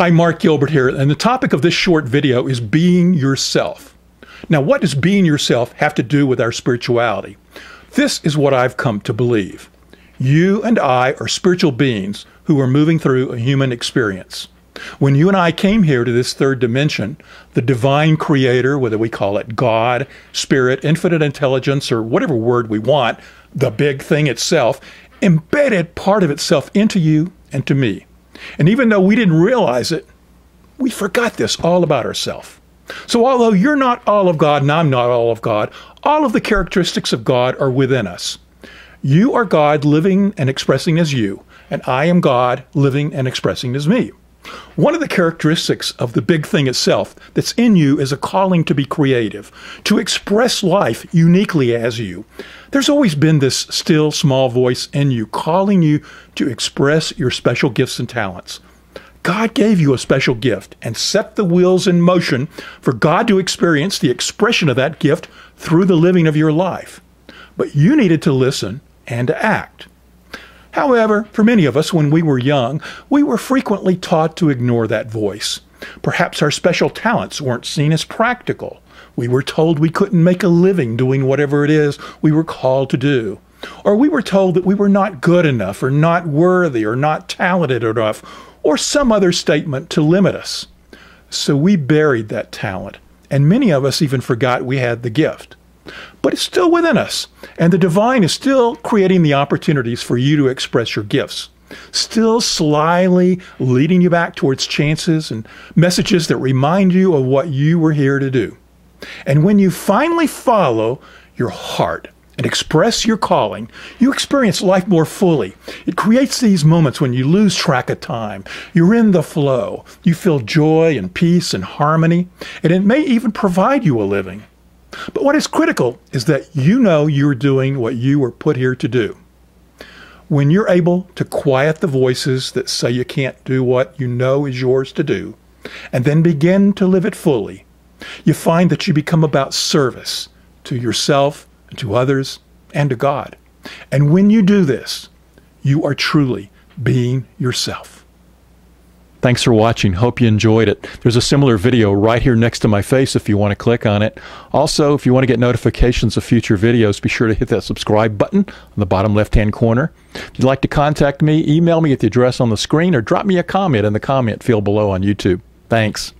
Hi, Mark Gilbert here, and the topic of this short video is being yourself. Now, what does being yourself have to do with our spirituality? This is what I've come to believe. You and I are spiritual beings who are moving through a human experience. When you and I came here to this third dimension, the divine creator, whether we call it God, spirit, infinite intelligence, or whatever word we want, the big thing itself, embedded part of itself into you and to me. And even though we didn't realize it, we forgot this all about ourselves. So, although you're not all of God and I'm not all of God, all of the characteristics of God are within us. You are God living and expressing as you, and I am God living and expressing as me. One of the characteristics of the big thing itself that's in you is a calling to be creative, to express life uniquely as you. There's always been this still small voice in you calling you to express your special gifts and talents. God gave you a special gift and set the wheels in motion for God to experience the expression of that gift through the living of your life. But you needed to listen and to act. However, for many of us, when we were young, we were frequently taught to ignore that voice. Perhaps our special talents weren't seen as practical. We were told we couldn't make a living doing whatever it is we were called to do. Or we were told that we were not good enough, or not worthy, or not talented enough, or some other statement to limit us. So we buried that talent, and many of us even forgot we had the gift but it's still within us. And the divine is still creating the opportunities for you to express your gifts, still slyly leading you back towards chances and messages that remind you of what you were here to do. And when you finally follow your heart, and express your calling, you experience life more fully. It creates these moments when you lose track of time. You're in the flow. You feel joy and peace and harmony, and it may even provide you a living. But what is critical is that you know you're doing what you were put here to do. When you're able to quiet the voices that say you can't do what you know is yours to do, and then begin to live it fully, you find that you become about service to yourself and to others and to God. And when you do this, you are truly being yourself. Thanks for watching. Hope you enjoyed it. There's a similar video right here next to my face if you want to click on it. Also, if you want to get notifications of future videos, be sure to hit that subscribe button on the bottom left hand corner. If you'd like to contact me, email me at the address on the screen or drop me a comment in the comment field below on YouTube. Thanks.